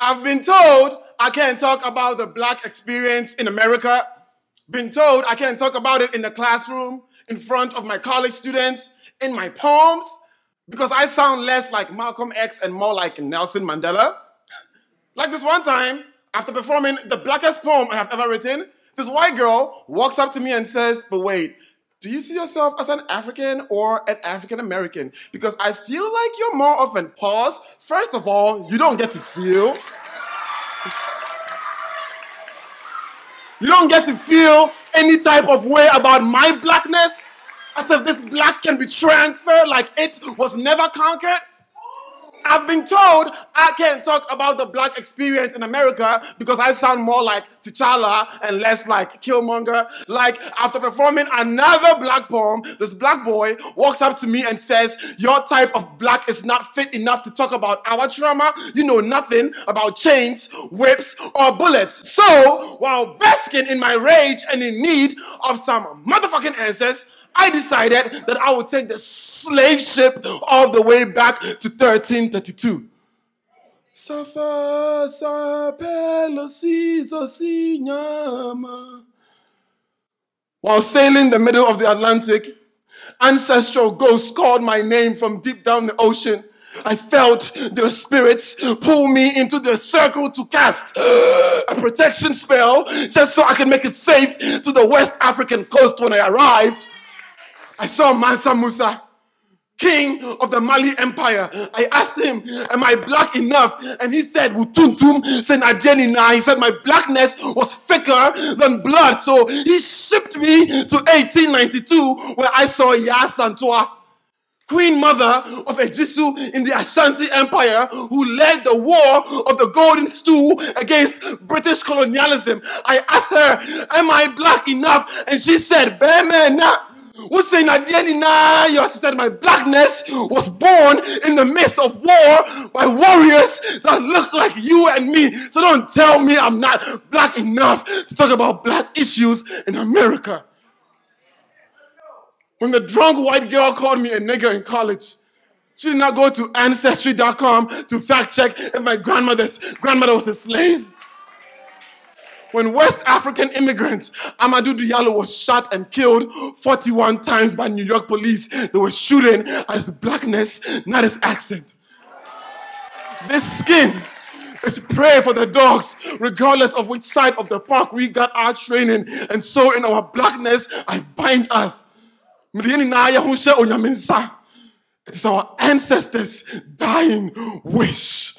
I've been told I can't talk about the black experience in America. Been told I can't talk about it in the classroom, in front of my college students, in my poems, because I sound less like Malcolm X and more like Nelson Mandela. Like this one time, after performing the blackest poem I have ever written, this white girl walks up to me and says, But wait, do you see yourself as an African or an African American? Because I feel like you're more of an pause. First of all, you don't get to feel. You don't get to feel any type of way about my blackness as if this black can be transferred like it was never conquered. I've been told I can't talk about the black experience in America because I sound more like T'Challa and less like Killmonger. Like after performing another black poem, this black boy walks up to me and says, Your type of black is not fit enough to talk about our trauma. You know nothing about chains, whips, or bullets. So while basking in my rage and in need of some motherfucking answers, I decided that I would take the slave ship all the way back to 1332. While sailing the middle of the Atlantic, ancestral ghosts called my name from deep down the ocean. I felt their spirits pull me into the circle to cast a protection spell just so I could make it safe to the West African coast when I arrived. I saw Mansa Musa, king of the Mali Empire. I asked him, Am I black enough? And he said. He said, My blackness was thicker than blood. So he shipped me to 1892, where I saw Yaa Asantewaa. Queen Mother of Ejisu in the Ashanti Empire, who led the war of the Golden Stool against British colonialism. I asked her, Am I black enough? And she said, Bemena. Who say to say My blackness was born in the midst of war by warriors that look like you and me. So don't tell me I'm not black enough to talk about black issues in America. When the drunk white girl called me a nigger in college, she did not go to ancestry.com to fact check if my grandmother's grandmother was a slave. When West African immigrants, Amadou Diallo was shot and killed 41 times by New York police, they were shooting at his blackness, not his accent. This skin is prey for the dogs, regardless of which side of the park we got our training. And so in our blackness, I bind us. It is our ancestors' dying wish.